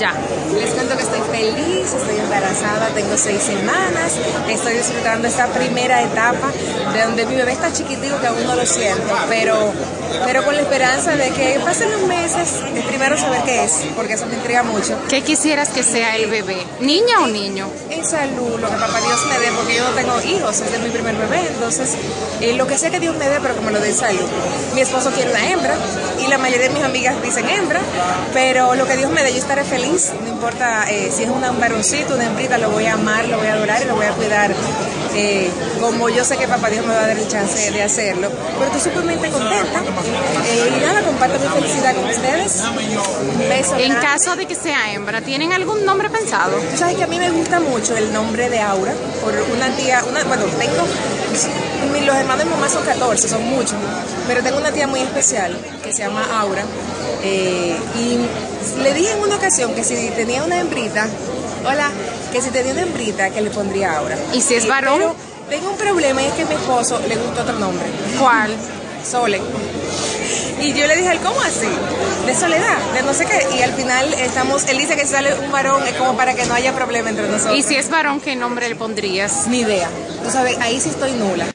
Ya. Les cuento que estoy feliz, estoy embarazada, tengo seis semanas, estoy disfrutando esta primera etapa de donde mi bebé está chiquitico que aún no lo siento, pero, pero con la esperanza de que pasen los meses, es primero saber qué es, porque eso me intriga mucho. ¿Qué quisieras que sea el bebé? ¿Niña o niño? En salud, lo que papá Dios me dé, porque yo no tengo hijos, es mi primer bebé, entonces eh, lo que sea que Dios me dé, pero como lo dé en salud. Mi esposo quiere una hembra y la mayoría de mis amigas dicen hembra, pero lo que Dios me dé, yo estaré feliz no importa eh, si es un varoncito, una hembrita, lo voy a amar, lo voy a adorar y lo voy a cuidar eh, como yo sé que papá Dios me va a dar el chance de hacerlo. Pero estoy súpermente contenta eh, y nada, comparto mi felicidad con ustedes. Un beso. En caso de que sea hembra, ¿tienen algún nombre pensado? Tú sabes que a mí me gusta mucho el nombre de Aura, por una tía, una, bueno, tengo, los hermanos de mamá son 14, son muchos, pero tengo una tía muy especial que se llama Aura y le dije en una ocasión que si tenía una hembrita, hola, que si tenía una hembrita, que le pondría ahora. ¿Y si es varón? Pero tengo un problema y es que a mi esposo le gusta otro nombre. ¿Cuál? Sole. Y yo le dije, ¿cómo así? De soledad, de no sé qué. Y al final estamos, él dice que si sale un varón es como para que no haya problema entre nosotros. ¿Y si es varón, qué nombre le pondrías? Ni idea. Tú sabes, ahí sí estoy nula.